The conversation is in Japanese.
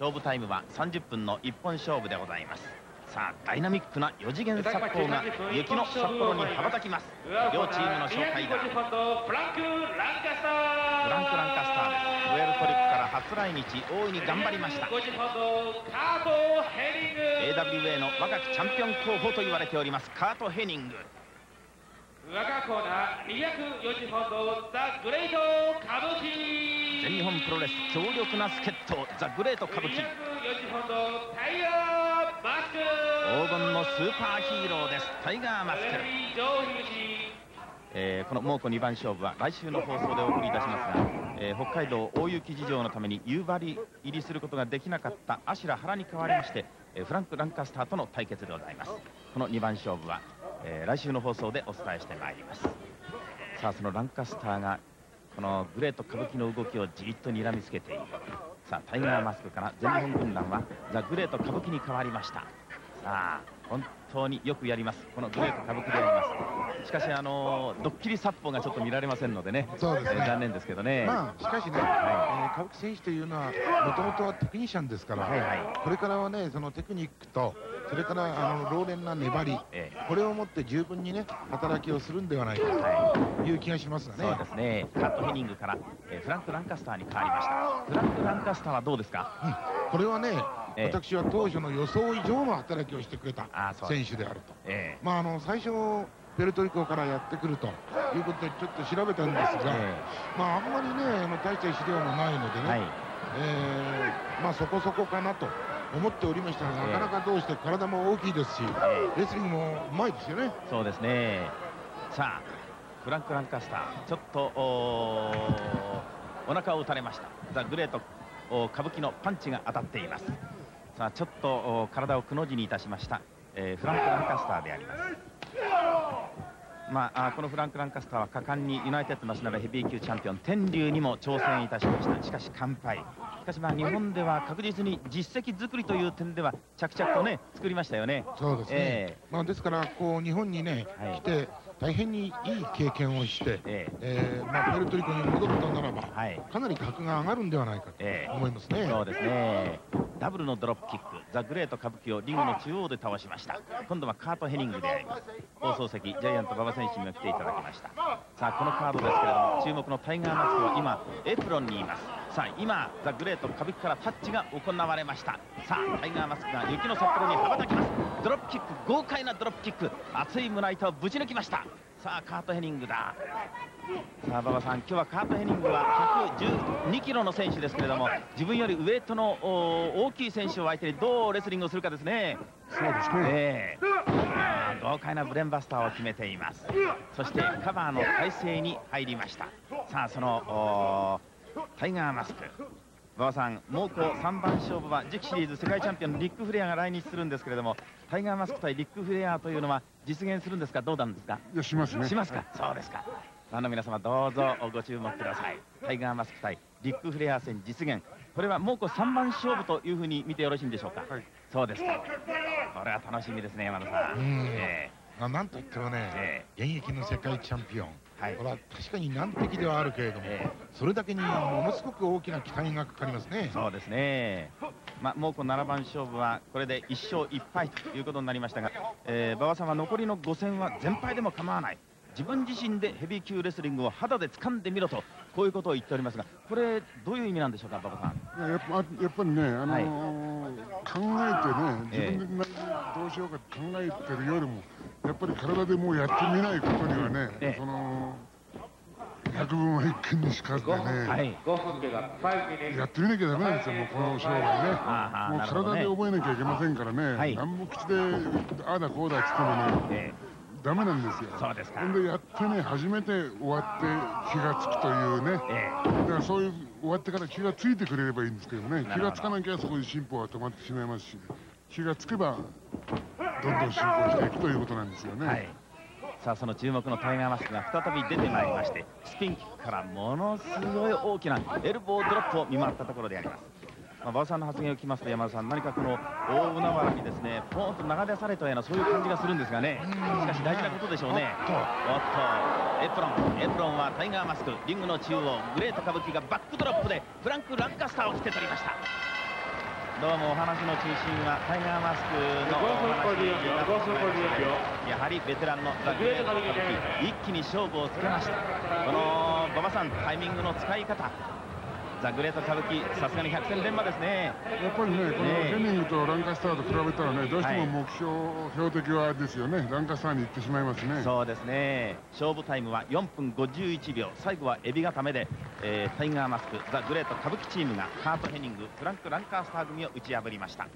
勝負タイムは30分の一本勝負でございます。さあダイナミックな4次元殺法が雪の札幌に羽ばたきます。両チームの紹介だ。フランク・ランカスターランカスターです。プエルトリコから初来日大いに頑張りました。AWA の若きチャンピオン候補と言われておりますカート・ヘニング赤コーナー240本のザ・グレート歌舞伎。全日本プロレス強力な助っ人ザ・グレート歌舞伎。本のタイガーマスク。黄金のスーパーヒーローです。タイガーマスク。えー、この猛虎2番勝負は来週の放送でお送りいたしますが、えー、北海道大雪事情のために夕張入りすることができなかったアシュラ原に代わりまして、えー、フランク・ランカスターとの対決でございます。この2番勝負はえー、来週の放送でお伝えしてまいります。さあそのランカスターがこのグレート歌舞伎の動きをじっと睨みつけている。さあタイガーマスクから全日本軍団はザ・グレート歌舞伎に変わりました。さあ本当によくやります。このグレート歌舞伎であります。しかしあのドッキリ殺法がちょっと見られませんのでね。そうですね、えー、残念ですけどね。まあしかしね、はい、えー、歌舞伎選手というのはもともとはテクニシャンですから、はいはい、これからはねそのテクニックとそれからあの老練な粘り、ええ、これをもって十分にね働きをするんではないかとい。う気がしますがね、そうですね。カットヘニングから、えー、フランク・ランカスターに変わりました。フランク・ランカスターはどうですか、うん、これはね、え、私は当初の予想以上の働きをしてくれた選手であると、まああの最初ペルトリコからやってくるということでちょっと調べたんですが、まああんまりね大した資料もないのでね、はい、えー、まあそこそこかなと思っておりましたが、なかなかどうして体も大きいですし、レスリングもうまいですよね。そうですね。さあフランク・ランカスターちょっとおお腹を打たれました。ザ・グレート歌舞伎のパンチが当たっています。さあちょっと体をくの字にいたしました、えー、フランク・ランカスターでありますまあ、このフランク・ランカスターは果敢にユナイテッドナショナルヘビー級チャンピオン天竜にも挑戦いたしました。しかし完敗。しかしまあ日本では確実に実績作りという点では着々とね作りましたよね。そうですね、えー、まあ、ですからこう日本にね、はい、来て大変にいい経験をして、えー、えー、まあ、プエルトリコに戻ったならば、はい、かなり格が上がるんではないかと思いますね、えー、そうですねダブルのドロップキックザ・グレート歌舞伎をリングの中央で倒しました。今度はカート・ヘニングであります。放送席ジャイアント馬場選手にも来ていただきました。さあこのカードですけれども注目のタイガーマスクは今エプロンにいます。さあ今ザ・グレート歌舞伎からタッチが行われました。さあタイガーマスクが雪の札幌に羽ばたきます。ドロップキック豪快なドロップキック熱い胸板をぶち抜きました。さあカートヘニングだ。さあ馬場さん今日はカートヘニングは112キロの選手ですけれども自分よりウエイトの大きい選手を相手にどうレスリングをするかですね。そうですね、えー、豪快なブレンバスターを決めています。そしてカバーの体勢に入りました。さあそのタイガーマスク。馬場さん猛虎3番勝負は次期シリーズ世界チャンピオンリック・フレアが来日するんですけれどもタイガーマスク対リック・フレアというのは実現するんですか？どうなんですか？いやしますね。しますか？そうですかファンの皆様どうぞご注目ください。タイガーマスク対リック・フレア戦実現。これは猛虎3番勝負というふうに見てよろしいんでしょうか、はい、そうですか。これは楽しみですね山田さん、えー、なんといってもね、えー、現役の世界チャンピオン。はい、これは確かに難敵ではあるけれども、えー、それだけにものすごく大きな期待がかかりますね。そうですね。まあ、もうこの7番勝負はこれで1勝1敗ということになりましたが、えー、馬場さんは残りの5戦は全敗でも構わない。自分自身でヘビー級レスリングを肌で掴んでみろとこういうことを言っておりますがこれどういう意味なんでしょうか馬場さん？いややっぱやっぱりね、あのーはい、考えてね自分でどうしようか考えてるよりもやっぱり体でもうやってみないことにはね、ええ、その百分は一見にしかずでね、はい、やってみなきゃだめなんですよ、もうこの勝負ね、もう体で覚えなきゃいけませんからね、はい、何も口でああだこうだっつってもね、ええダメなんですよ。そうですか。でやってね初めて終わって気がつくというね。ええ、だからそういう終わってから気がついてくれればいいんですけどね。気がつかなきゃそこに進歩は止まってしまいますし、気がつけばどんどん進歩していくということなんですよね。はい、さあその注目のタイガーマスクが再び出てまいりましてスピンキックからものすごい大きなエルボードロップを見舞ったところであります。まあ、馬場さんの発言を聞きますと山田さん何かこの大海原にですねポーンと流れ出されたようなそういう感じがするんですがね。しかし大事なことでしょうね。おっと。エプロン。エプロンはタイガーマスク。リングの中央。グレート歌舞伎がバックドロップでフランク・ランカスターを切って取りました。どうもお話の中心はタイガーマスクのやはりベテランのザ・グレート歌舞伎。一気に勝負をつけました。この馬場さんタイミングの使い方ザ・グレート歌舞伎さすがに百戦錬磨ですね。やっぱりねこのヘニングとランカスターと比べたらねどうしても目標、標的はですよね。ランカスターに行ってしまいますね。そうですね。勝負タイムは4分51秒。最後はエビ固めで、えー、タイガーマスクザ・グレート歌舞伎チームがカート・ヘニングフランク・ランカースター組を打ち破りました